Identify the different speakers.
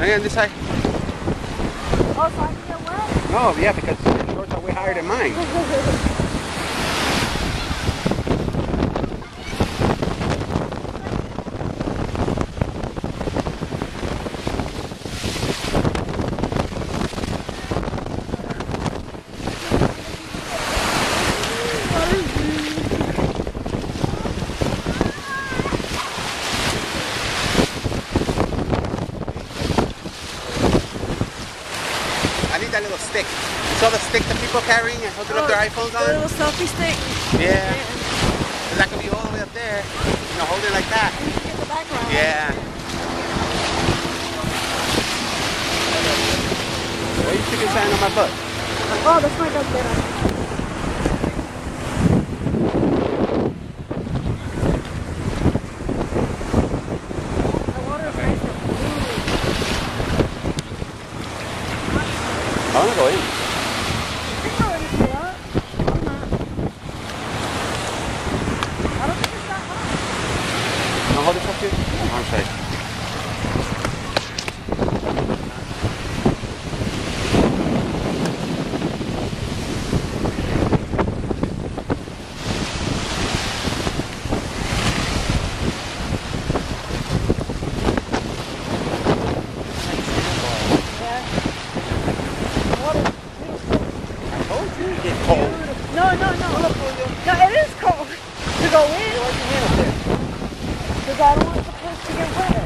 Speaker 1: Hang on this side.
Speaker 2: Oh, so I can get wet?
Speaker 1: No, yeah, because your shorts are way higher than mine. stick. You saw the stick that people carrying and holding up their oh, iPhones
Speaker 2: The
Speaker 1: on?
Speaker 2: little selfie stick.
Speaker 1: Yeah. That could be all the way up there. You know, hold it like that.
Speaker 2: Get the background.
Speaker 1: Yeah. Why are you sticking sand on my butt?
Speaker 2: Oh, that's my dog better. The water is nice and blue.
Speaker 1: I want It's
Speaker 2: cold? No, no, no. No, it is cold to go in. Because I
Speaker 1: don't want the place to get wet.